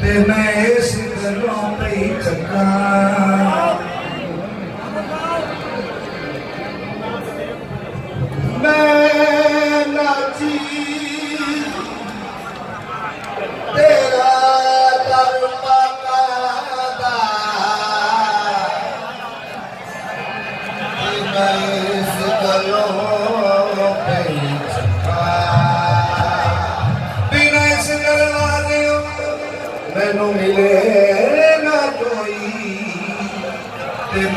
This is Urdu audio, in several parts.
تے میں اس گلوں پہ چکا میں ناچی تیرا در مقادا میں اس گلوں پہ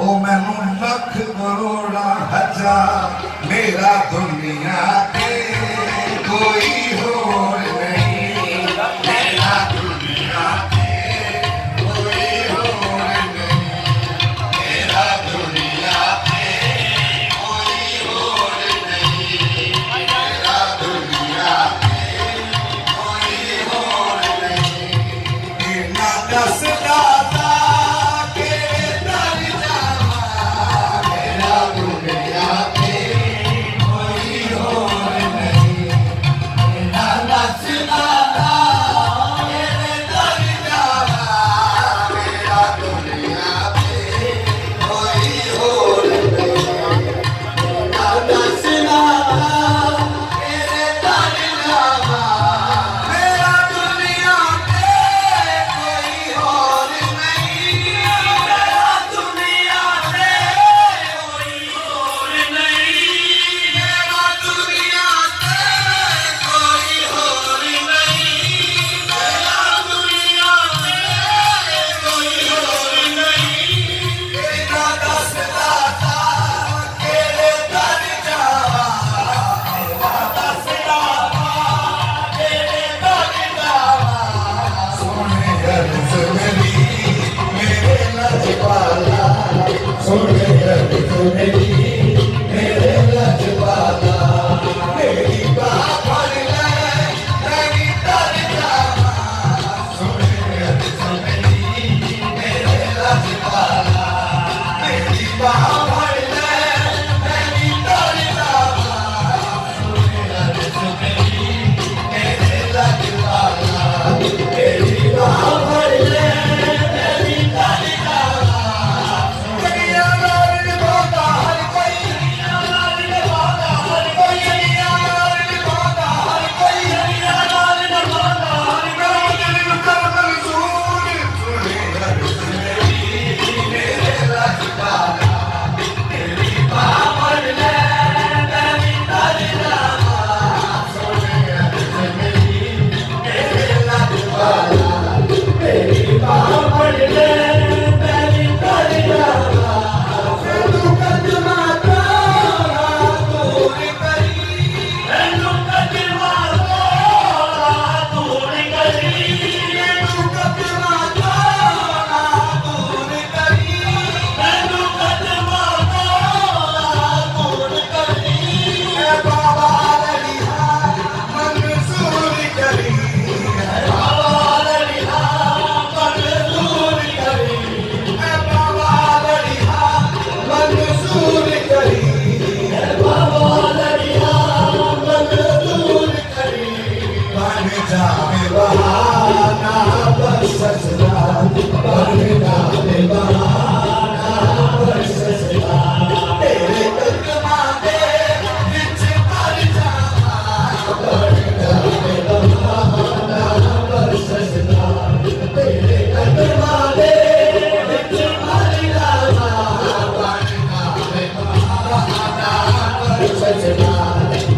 ਉਹ ਮੈਨੂੰ ਲੱਖ ਕਰੋੜਾ ਹਜ਼ਾਰ ਮੇਰਾ ਦੁਨੀਆ ਤੇ ਕੋਈ ਹੋਰ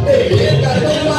Hey,